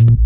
うん。